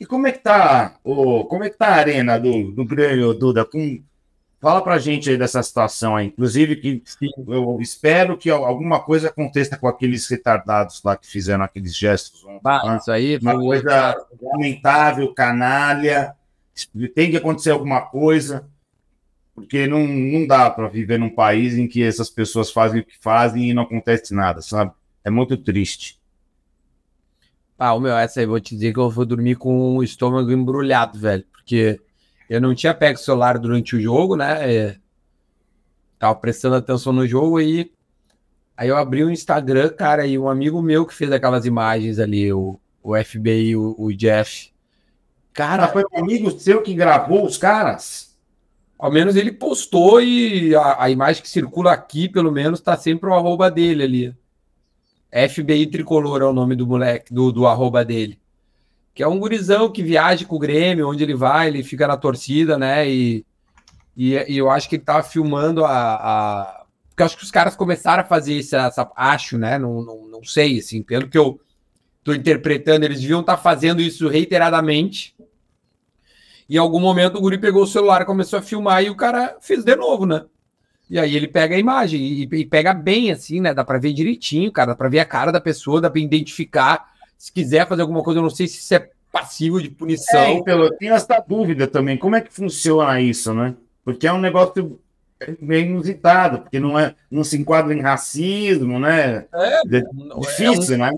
E como é que tá, o, como é que tá a arena do, do Grêmio, Duda? Com, fala pra gente aí dessa situação aí. Inclusive, que eu espero que alguma coisa aconteça com aqueles retardados lá que fizeram aqueles gestos. Bah, né? Isso aí uma coisa lamentável, canalha. Tem que acontecer alguma coisa, porque não, não dá para viver num país em que essas pessoas fazem o que fazem e não acontece nada, sabe? É muito triste. Ah, o meu, essa aí, vou te dizer que eu vou dormir com o estômago embrulhado, velho, porque eu não tinha pego o celular durante o jogo, né? É, tava prestando atenção no jogo e aí eu abri o Instagram, cara, e um amigo meu que fez aquelas imagens ali, o, o FBI, o, o Jeff. Cara, foi um amigo seu que gravou os caras? Ao menos ele postou e a, a imagem que circula aqui, pelo menos, tá sempre o arroba dele ali. FBI Tricolor é o nome do moleque, do, do arroba dele. Que é um gurizão que viaja com o Grêmio, onde ele vai, ele fica na torcida, né? E, e, e eu acho que ele tava filmando a, a. Porque eu acho que os caras começaram a fazer isso, essa. Acho, né? Não, não, não sei, assim, pelo que eu tô interpretando, eles deviam estar tá fazendo isso reiteradamente. E em algum momento o Guri pegou o celular, começou a filmar e o cara fez de novo, né? E aí ele pega a imagem e, e pega bem, assim, né? Dá para ver direitinho, cara. Dá para ver a cara da pessoa, dá para identificar. Se quiser fazer alguma coisa, eu não sei se isso é passível de punição. É, pelo, tem essa dúvida também. Como é que funciona isso, né? Porque é um negócio meio inusitado, porque não, é, não se enquadra em racismo, né? É, é difícil, é um, né?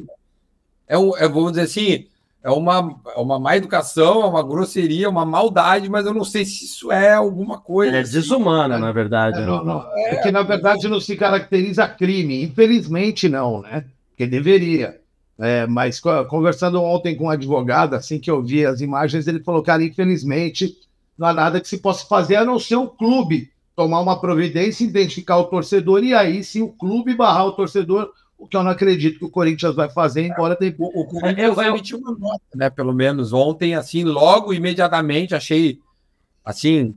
É um, é, vamos dizer assim, é uma, é uma má educação, é uma grosseria, uma maldade, mas eu não sei se isso é alguma coisa. É desumana, na verdade. É, não, não. É, é que, na verdade, não se caracteriza crime. Infelizmente, não, né? Porque deveria. É, mas conversando ontem com um advogado, assim que eu vi as imagens, ele falou, cara, infelizmente, não há nada que se possa fazer a não ser o clube tomar uma providência, identificar o torcedor, e aí, se o clube barrar o torcedor, o que eu não acredito que o Corinthians vai fazer, embora tem. O, o Corinthians vai emitir uma nota, né? Pelo menos ontem, assim, logo imediatamente, achei assim.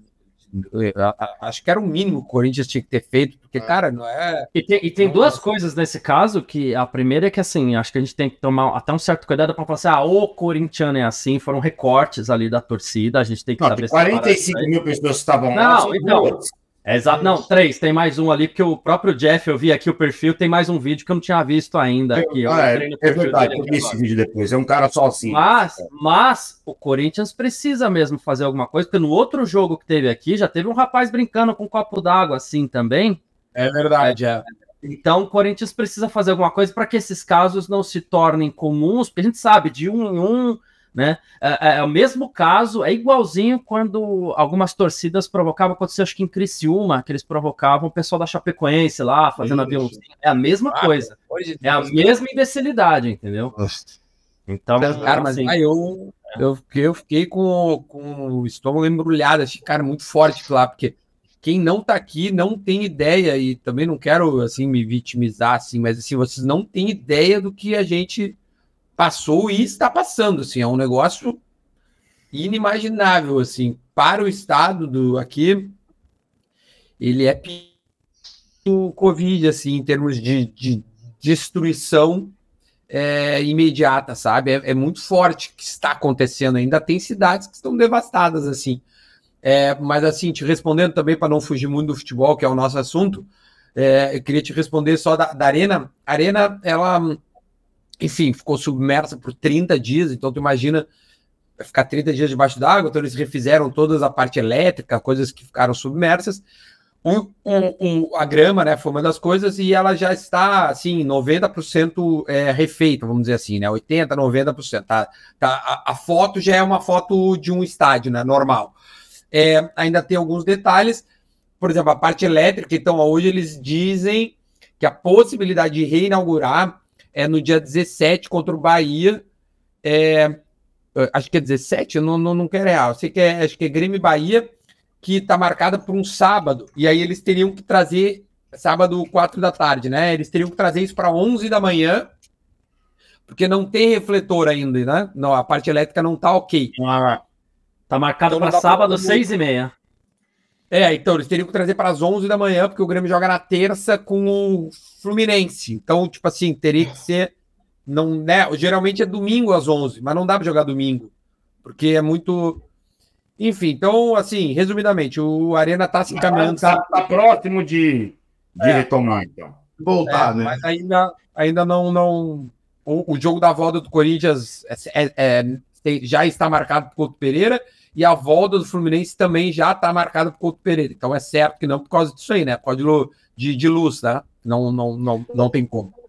Acho que era o mínimo que o Corinthians tinha que ter feito, porque, é. cara, não é. E tem, e tem duas é... coisas nesse caso, que a primeira é que, assim, acho que a gente tem que tomar até um certo cuidado para falar assim, ah, o corintiano é assim, foram recortes ali da torcida, a gente tem que não, saber... 45 mil pessoas estavam lá. Não, então, é exato. Não, três, tem mais um ali, porque o próprio Jeff, eu vi aqui o perfil, tem mais um vídeo que eu não tinha visto ainda. Aqui, ah, é, é verdade, eu vi esse vídeo depois. É um cara só assim. Mas, mas o Corinthians precisa mesmo fazer alguma coisa, porque no outro jogo que teve aqui, já teve um rapaz brincando com um copo d'água assim também. É verdade, é. Então, o Corinthians precisa fazer alguma coisa para que esses casos não se tornem comuns, porque a gente sabe, de um em um, né? É, é, é, o mesmo caso, é igualzinho quando algumas torcidas provocavam, aconteceu acho que em Criciúma, que eles provocavam o pessoal da Chapecoense lá, fazendo aviãozinho. É a mesma ah, coisa. É a mesma imbecilidade, entendeu? Então, cara, mas assim, aí eu, eu, eu fiquei com, com o estômago embrulhado, achei, cara, muito forte lá, porque quem não tá aqui não tem ideia, e também não quero, assim, me vitimizar, assim, mas, assim, vocês não têm ideia do que a gente passou e está passando, assim, é um negócio inimaginável, assim, para o estado do aqui, ele é o Covid, assim, em termos de, de destruição é, imediata, sabe? É, é, muito forte que está acontecendo. Ainda tem cidades que estão devastadas, assim. É, mas, assim, te respondendo também, para não fugir muito do futebol, que é o nosso assunto, é, eu queria te responder só da, da Arena. A Arena, ela enfim, ficou submersa por 30 dias, então tu imagina ficar 30 dias debaixo d'água, então eles refizeram toda a parte elétrica, coisas que ficaram submersas. Um, um, um, a grama, né, foi uma das coisas, e ela já está, assim, 90% é, refeita, vamos dizer assim, né, 80%, 90%, tá, tá, a, a, foto já é uma foto de um estádio, né, normal. É, ainda tem alguns detalhes, por exemplo, a parte elétrica, então, hoje eles dizem que a possibilidade de reinaugurar é no dia 17 contra o Bahia. É, acho que é 17, eu não, não, não quero real. Eu sei que é, acho que é Grêmio Bahia, que está marcada por um sábado. E aí eles teriam que trazer sábado, 4 da tarde, né? Eles teriam que trazer isso para 11 da manhã, porque não tem refletor ainda, né? Não, a parte elétrica não tá ok. Ah, tá marcado então, para sábado, 6 e meia. É, então eles teriam que trazer para as 11 da manhã, porque o Grêmio joga na terça com o Fluminense. Então, tipo assim, teria que ser. Não, né? Geralmente é domingo às 11, mas não dá para jogar domingo. porque é muito. Enfim, então, assim, resumidamente, o Arena está se encaminhando. Está tá próximo de, de é. retomar, então. Voltar, é, né? Mas ainda, ainda não. não o, o jogo da volta do Corinthians é, é, é já está marcado por Couto Pereira e a volta do Fluminense também já está marcada por Couto Pereira. Então é certo que não por causa disso aí, né? Por causa de, de, de luz, né? Não, não, não, não tem como.